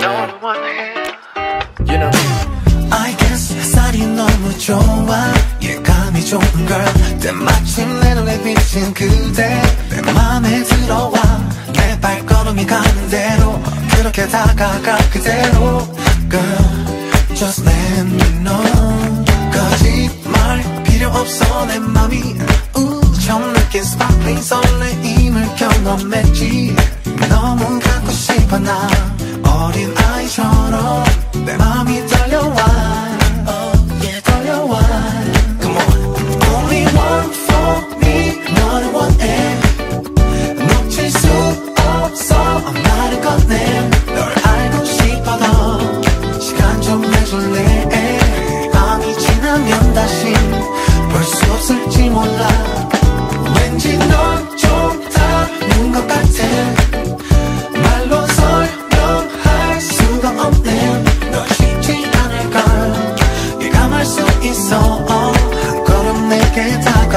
no one here You know. 햇살이 너무 좋아. 예감이 좋은 걸 때마침 내 눈에 비친 그대. 내 맘에 들어와. 내 발걸음이 가는 대로. 그렇게 다가가 그대로. Girl just let me know. 거짓말 필요 없어 내 맘이. 우정 느낀 sparkling 설레임을 경험했지. 너무 갖고 싶어 나. 어린 아이처럼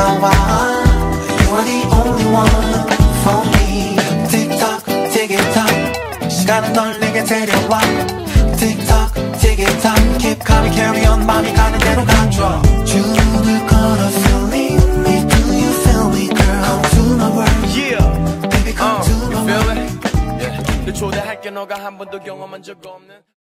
다가와 You are the only one for me 틱톡 티기톡 시간은 널 내게 데려와 틱톡 티기톡 Keep coming carry on 맘이 가는 대로 가줘 주문을 걸어 feeling me Do you feel me girl Come to my world Yeah. Baby come Uh, to my world? Yeah. 늘 초대할게 너가 한 번도 경험한 적 없는